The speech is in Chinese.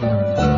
能。